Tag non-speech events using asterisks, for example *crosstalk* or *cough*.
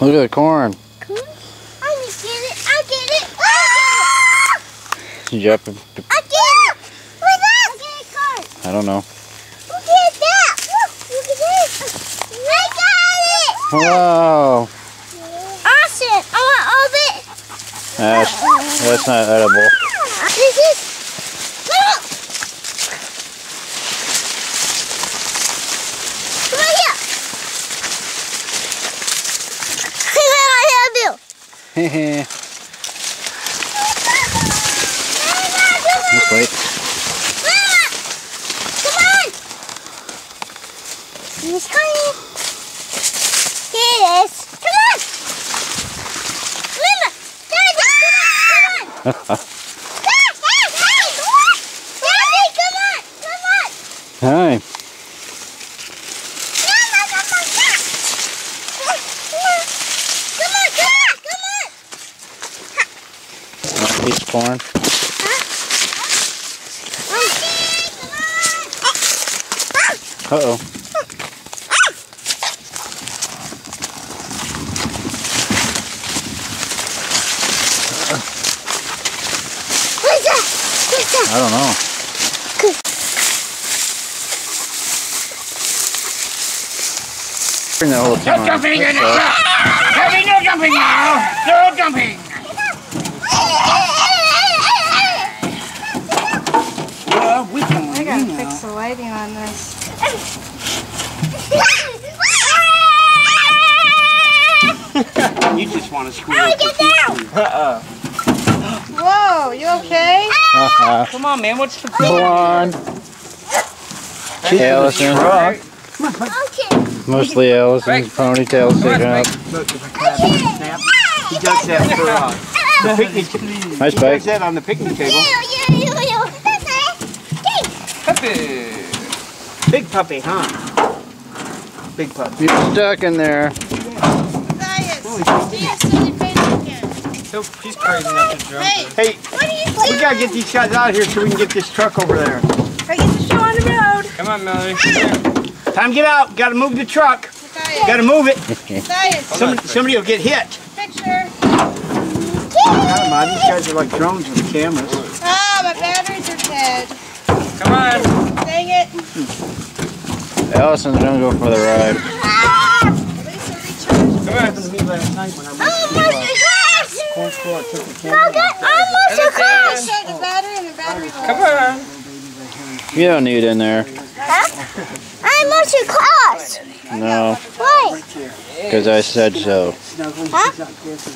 Look at the corn. Corn? I get it. I get it. I Did you have to, get it. I get it. What's that? I get it, corn. I don't know. Look at that. Look, look at this. I got it. Wow. Awesome. I want all of it. That's, that's not edible. This is. Look. Come on here. Come on, I have you. Let's wait. Mama! Come on! He's coming. Here it is. Come on! Mama! Daddy, come on! Come on! Dad, Dad, Dad, come on! Daddy, come on! Come on! Hi. Mama, come on, Dad! Come on, come on, come on! Want a piece of corn? Uh-oh. What's that? What's that? I don't know. Bring that whole No jumping in the That's, truck! Heavy, no jumping now! No jumping! Well, we can gotta fix the lighting on this. You just want to squeal. Hey, get down! Uh-uh. Whow, you okay? uh-uh. *laughs* Come on, man. What's the problem? Blonde. Allison. Okay. Mostly Allison's ponytail sticking up. Look, if I clap and snap, he does that for uh, *laughs* the picnic. Nice He does that on the picnic table. You, you, you, you. That's Puppy. Big puppy, huh? Big puppy. You're stuck in there. So she's crazy enough to jump. Hey. Hey, What are you we gotta get these guys out of here so we can get this truck over there. I get the show on the road. Come on, Melody. Time to get out. Gotta move the truck. Matthias, Gotta move it. Matthias, Somebody, somebody will get hit. picture. Come on, these guys are like drones with cameras. Ah, my batteries are dead. Come on. Dang it. Allison's gonna go for the ride. At least I recharged. Come on. to me last night when I went to Mr. Glass! corn store. I took the Go camera. get almost a I glass! charged the battery and the battery's low. Come on. You don't need in there. I'm Mr. Claus! No, Why? because I said so. Huh? she's out there, so,